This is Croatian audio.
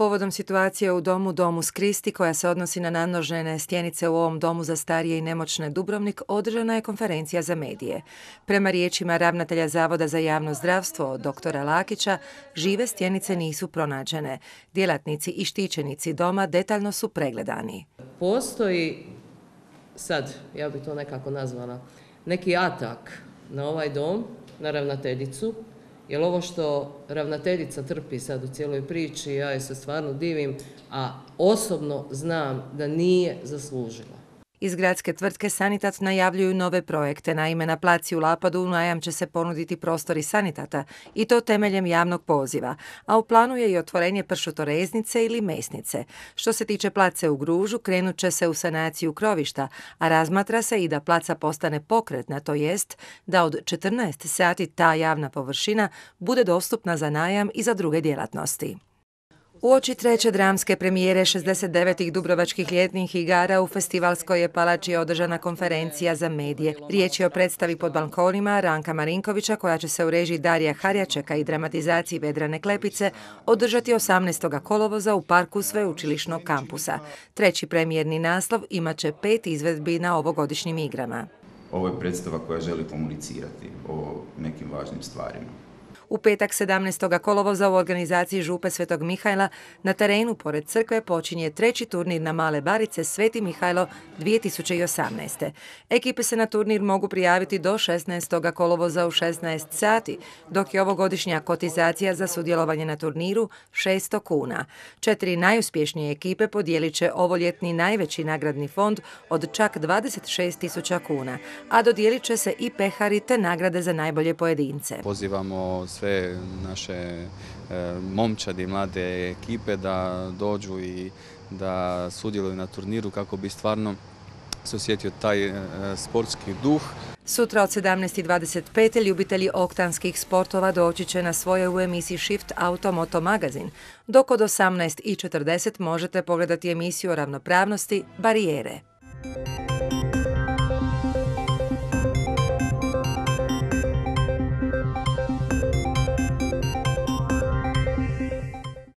Povodom situacije u domu Domu Skristi koja se odnosi na nanožene stjenice u ovom domu za starije i nemoćne Dubrovnik održana je konferencija za medije. Prema riječima ravnatelja Zavoda za javno zdravstvo doktora Lakića, žive stjenice nisu pronađene. Djelatnici i štićenici doma detaljno su pregledani. Postoji sad, ja bih to nekako nazvala, neki atak na ovaj dom, na ravnateljicu, jer ovo što ravnateljica trpi sad u cijeloj priči, ja je se stvarno divim, a osobno znam da nije zaslužila. Iz gradske tvrtke Sanitat najavljuju nove projekte. Naime, na placi u Lapadu najam će se ponuditi prostori Sanitata i to temeljem javnog poziva, a u planu je i otvorenje pršutoreznice ili mesnice. Što se tiče place u Gružu, krenut će se u sanaciju krovišta, a razmatra se i da placa postane pokretna, to jest da od 14 sati ta javna površina bude dostupna za najam i za druge djelatnosti. Uoči treće dramske premijere 69. Dubrovačkih ljetnih igara u festivalskoj je palači održana konferencija za medije. Riječ je o predstavi pod balkonima Ranka Marinkovića koja će se u režiji Darija Harjačeka i dramatizaciji Vedrane Klepice održati 18. kolovoza u parku Sveučilišnog kampusa. Treći premijerni naslov imat će pet izvedbi na ovogodišnjim igrama. Ovo je predstava koja želi komunicirati o nekim važnim stvarima. U petak 17. kolovoza u organizaciji Župe Svetog Mihajla na terenu pored crkve počinje treći turnir na Male Barice Sveti Mihajlo 2018. Ekipe se na turnir mogu prijaviti do 16. kolovoza u 16 sati, dok je ovogodišnja kotizacija za sudjelovanje na turniru 600 kuna. Četiri najuspješnije ekipe podijelit će ovoljetni najveći nagradni fond od čak 26.000 kuna, a dodijelit će se i pehari te nagrade za najbolje pojedince. Pozivamo sve naše e, momčadi, mlade ekipe da dođu i da sudjeluju na turniru kako bi stvarno se osjetio taj e, sportski duh. Sutra od 17.25. ljubitelji oktanskih sportova doći će na svoje u emisiji Shift Auto Moto magazin, dok od 18.40 možete pogledati emisiju o ravnopravnosti Barijere.